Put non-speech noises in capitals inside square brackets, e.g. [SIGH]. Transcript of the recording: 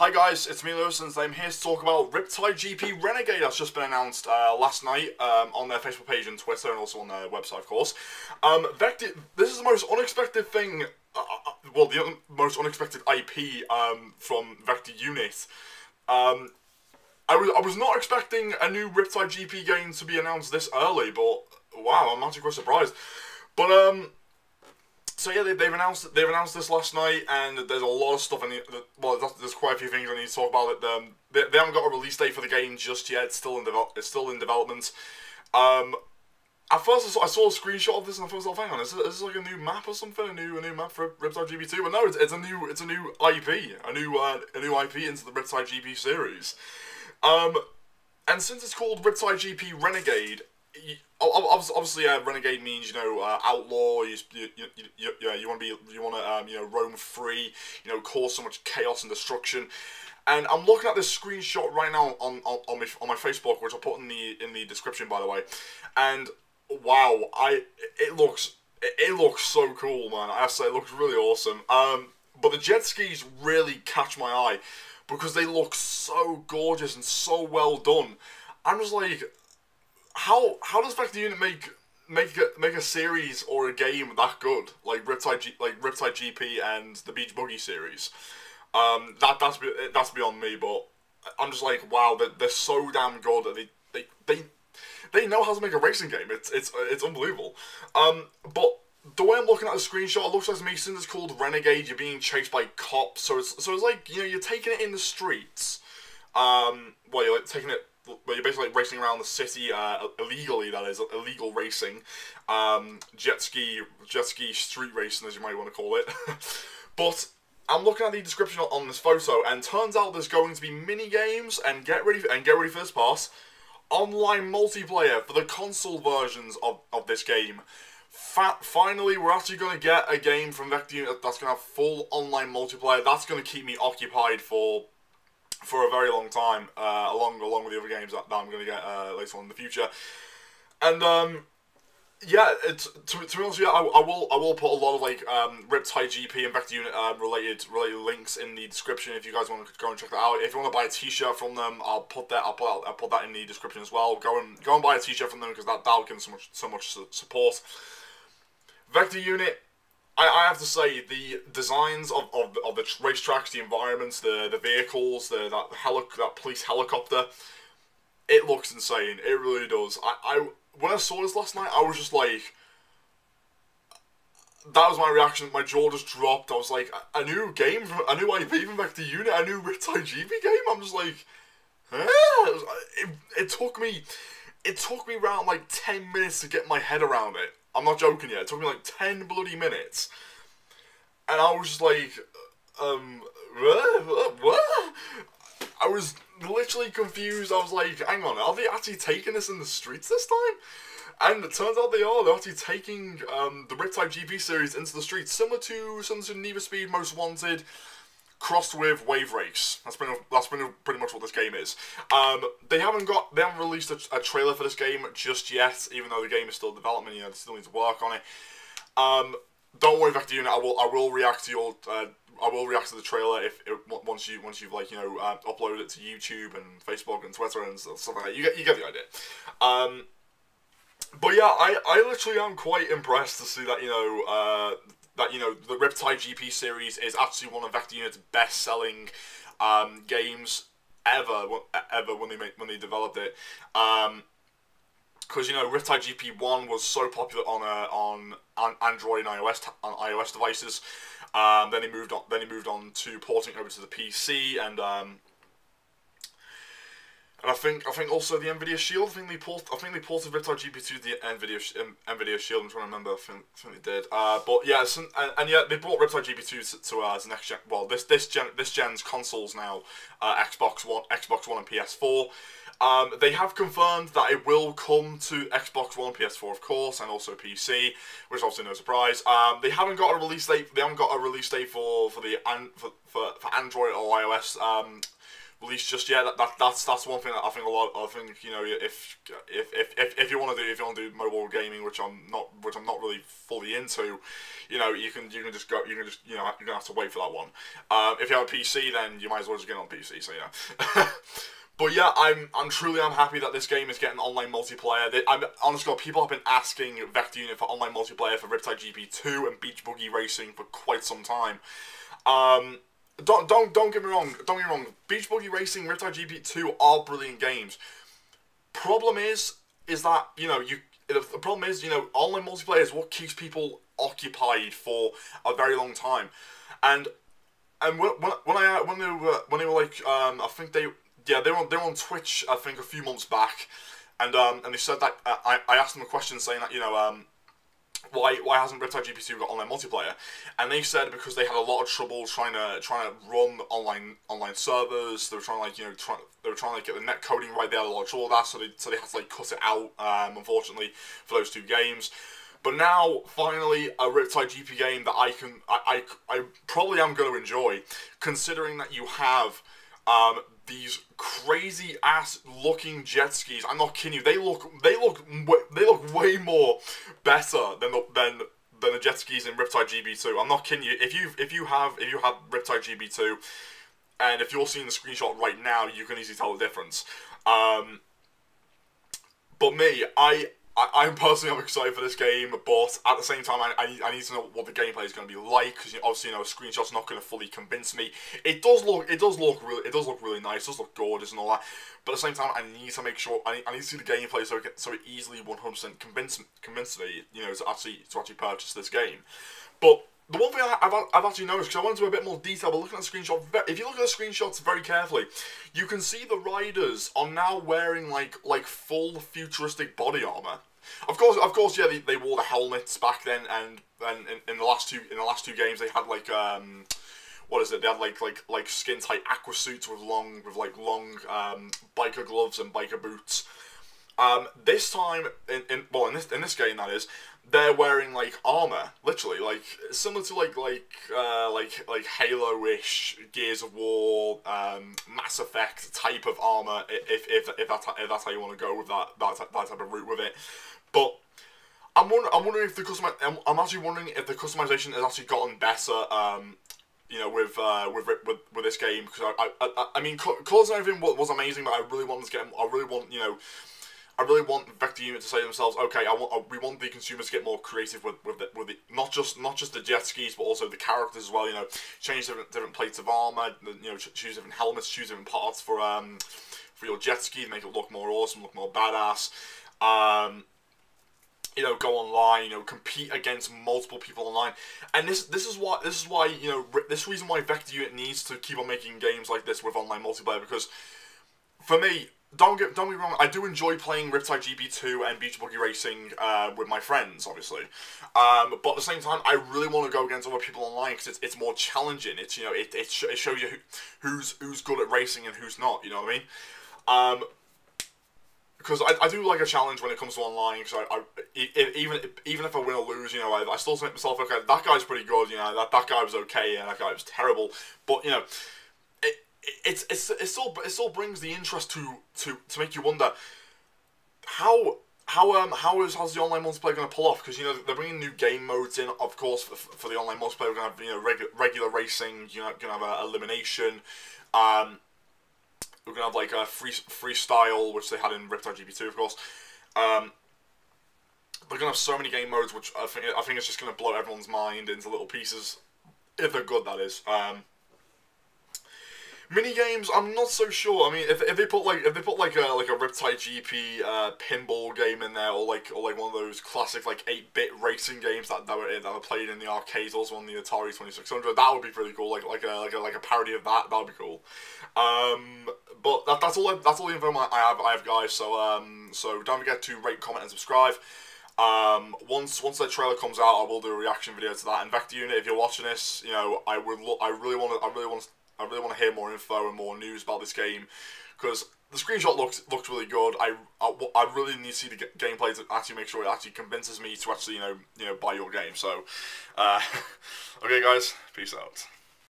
Hi guys, it's me Lewis and I'm here to talk about Riptide GP Renegade that's just been announced uh, last night um, on their Facebook page and Twitter and also on their website of course. Um, Vector, this is the most unexpected thing, uh, uh, well the un most unexpected IP um, from Vector Unit. Um, I was, I was not expecting a new Riptide GP game to be announced this early, but wow, I'm actually quite surprised. But um, so yeah, they, have announced they've announced this last night, and there's a lot of stuff. I need, well, there's quite a few things I need to talk about. It. Um, they, they haven't got a release date for the game just yet. It's still in develop. It's still in development. Um, at first, I saw, I saw, a screenshot of this, and I thought, "Hang on, is this, is this like a new map or something? A new a new map for Riptide GP 2 But no, it's, it's, a new it's a new IP, a new uh, a new IP into the Riptide GP series. Um, and since it's called Riptide GP Renegade, obviously, uh, renegade means you know uh, outlaw. You, you, you, you, you want to be, you want to um, you know roam free. You know, cause so much chaos and destruction. And I'm looking at this screenshot right now on on, on my on my Facebook, which I'll put in the in the description, by the way. And wow, I it looks it, looks so cool, man. I have to say, it looks really awesome. Um, but the jet skis really catch my eye because they look so gorgeous and so well done. I'm just like, how how does Vector Unit make make a, make a series or a game that good like Riptide G, like Riptide GP and the Beach Buggy series? Um, that that's that's beyond me, but I'm just like wow, they're, they're so damn good. They they they they know how to make a racing game. It's it's it's unbelievable. Um, but the way I'm looking at the screenshot, it looks like to me since it's called Renegade, you're being chased by cops. So it's so it's like you know you're taking it in the streets. Um, well, you're like taking it where you're basically like racing around the city uh, illegally. That is illegal racing, um, jet ski, jet ski street racing, as you might want to call it. [LAUGHS] but I'm looking at the description on this photo, and turns out there's going to be mini games and get ready for, and get ready for this pass. Online multiplayer for the console versions of, of this game. Fa finally, we're actually going to get a game from Vector that's going to have full online multiplayer. That's going to keep me occupied for for a very long time, uh, along along with the other games that, that I'm going to get uh, later on in the future. And um, yeah, it's to, to be honest with you, I, I will I will put a lot of like um, Riptide GP and Vector Unit um, related related links in the description if you guys want to go and check that out. If you want to buy a T-shirt from them, I'll put that I'll put I'll put that in the description as well. Go and go and buy a T-shirt from them because that that'll give them so much so much support. Vector Unit I, I have to say the designs of, of, of the racetracks, the environments, the the vehicles, the that heli- that police helicopter, it looks insane. It really does. I, I when I saw this last night, I was just like, that was my reaction. My jaw just dropped. I was like, a, new game from a new IP from Vector Unit, a new Riptide GP game. I'm just like, it, was, it, it took me, it took me around like ten minutes to get my head around it. I'm not joking yet. It took me like 10 bloody minutes. And I was just like, um, what? what? I was literally confused. I was like, hang on, are they actually taking this in the streets this time? And it turns out they are. They're actually taking um, the Riptide GP series into the streets, similar to to Need for Speed Most Wanted, crossed with Wave Race. That's pretty that's pretty, pretty much what this game is. Um, they haven't got they haven't released a, a, trailer for this game just yet, even though the game is still development. You know, they still need to work on it. Um, don't worry, Vector Unit. I will I will react to your uh, I will react to the trailer if it, once you once you've like you know uh, uploaded it to YouTube and Facebook and Twitter and stuff like that. You get you get the idea. Um, but yeah, I, I literally am quite impressed to see that you know uh, that you know the Riptide GP series is actually one of Vector Unit's best-selling um, games ever ever when they made, when they developed it. Um, because you know Riptide GP one was so popular on uh, on, Android and iOS on iOS devices. Um, then he moved on. Then he moved on to porting over to the PC, and um, and I think I think also the Nvidia Shield. I think they port. I think they ported Riptide GP2 to the Nvidia um, Nvidia Shield. I'm trying to remember. I think, I think they did. Uh, but yeah, and, and, yeah, they brought Riptide GP2 to, to uh, as next gen. Well, this this gen this gen's consoles now, uh, Xbox One, Xbox One, and PS4. Um, they have confirmed that it will come to Xbox One, PS4, of course, and also PC, which is obviously no surprise. Um, they haven't got a release date. They haven't got a release date for for the for, for, for Android or iOS. Um, released just yet. That, that that's that's one thing that I think a lot. I think you know if if if if, if you want to do if you want to do mobile gaming, which I'm not which I'm not really fully into, you know you can you can just go you can just you know you're gonna have to wait for that one. Um, if you have a PC, then you might as well just get on PC. So yeah. [LAUGHS] But yeah, I'm I'm truly I'm happy that this game is getting online multiplayer. They, I'm honestly, people have been asking Vector Unit for online multiplayer for Riptide GP2 and Beach Buggy Racing for quite some time. Um, don't don't don't get me wrong. Don't get me wrong. Beach Buggy Racing, Riptide GP2 are brilliant games. Problem is, is that you know you. The problem is, you know, online multiplayer is what keeps people occupied for a very long time, and and when when I when they were when they were like um I think they yeah, they were on, they were on Twitch, I think, a few months back, and um, and they said that I, I asked them a question saying that you know um, why why hasn't Riptide GP2 got online multiplayer? And they said because they had a lot of trouble trying to trying to run online online servers. They were trying to like you know they were trying to like, get the net coding right. They had a lot of trouble with that, so they so they had to like cut it out. Um, unfortunately for those two games. But now, finally, a Riptide GP game that I can, I, I, I probably am going to enjoy, considering that you have um, these crazy ass looking jet skis. I'm not kidding you. They look they look they look way more better than the, than than the jet skis in Riptide GP2. I'm not kidding you. If you if you have if you have Riptide GP2, and if you're seeing the screenshot right now, you can easily tell the difference. Um, but me, I I, am personally I'm excited for this game, but at the same time, I, I, I need to know what the gameplay is going to be like because obviously, you know, a screenshot's not going to fully convince me. It does look, it does look really, it does look really nice. It does look gorgeous and all that. But at the same time, I need to make sure I I need to see the gameplay so it, so it easily 100% convince convince me, you know, to actually to actually purchase this game. But the one thing I've, I've actually noticed, because I went into a bit more detail, but looking at the screenshot, if you look at the screenshots very carefully, you can see the riders are now wearing like like full futuristic body armor. Of course, of course, yeah, they, they wore the helmets back then, and and in, in the last two in the last two games they had like um, what is it? They had like like like skin tight aqua suits with long with like long um, biker gloves and biker boots. Um, this time, in, in well, in this in this game that is, they're wearing like armor, literally, like similar to like like uh, like like Halo-ish, Gears of War, um, Mass Effect type of armor. If if if that's if that's how you want to go with that that that type of route with it. But I'm wondering, I'm wondering if the custom. I'm, I'm actually wondering if the customization has actually gotten better. Um, you know, with uh, with with with this game because I I I, I mean, colors and everything was, was amazing, but I really wanted to get. I really want you know. I really want Vector Unit to say to themselves, okay, I want, uh, we want the consumers to get more creative with with the, with the, not just not just the jet skis, but also the characters as well. You know, change different different plates of armor. You know, choose different helmets, choose different parts for um for your jet ski make it look more awesome, look more badass. Um, you know, go online, you know, compete against multiple people online, and this this is why this is why you know this reason why Vector Unit needs to keep on making games like this with online multiplayer because for me, don't get don't be wrong, I do enjoy playing Riptide GP2 and Beach Buggy Racing uh, with my friends, obviously, um, but at the same time, I really want to go against other people online because it's, it's more challenging. It's you know it it, sh it shows you who, who's who's good at racing and who's not. You know what I mean? Um, because I, I do like a challenge when it comes to online. Because I, I, even even if I win or lose, you know, I, I still think myself, okay, that guy's pretty good. You know, that that guy was okay, and that guy was terrible. But you know, it's it's it still it still brings the interest to to to make you wonder how. How um how is how's the online multiplayer going to pull off? Because you know they're bringing new game modes in, of course, for, for the online multiplayer. We're going to have you know regular regular racing. You know, going to have a elimination. Um, we're gonna have like a free freestyle, which they had in Riptide GP2, of course. Um, they're gonna have so many game modes, which I think I think it's just gonna blow everyone's mind into little pieces, if they're good, that is. Um, Mini games, I'm not so sure. I mean, if, if they put like if they put like a like a Riptide GP uh, pinball game in there, or like or like one of those classic like eight bit racing games that that were, that were played in the arcades, also on the Atari Twenty Six Hundred, that would be pretty cool. Like like a like a like a parody of that, that would be cool. Um, but that, that's all I, that's all the info I have I have guys. So um so don't forget to rate, comment, and subscribe. Um, once once that trailer comes out, I will do a reaction video to that. And Vector Unit, if you're watching this, you know I would I really want to I really want to I really want to hear more info and more news about this game because the screenshot looks looks really good. I, I, I really need to see the gameplay to actually make sure it actually convinces me to actually you know you know buy your game. So, uh, [LAUGHS] okay guys, peace out.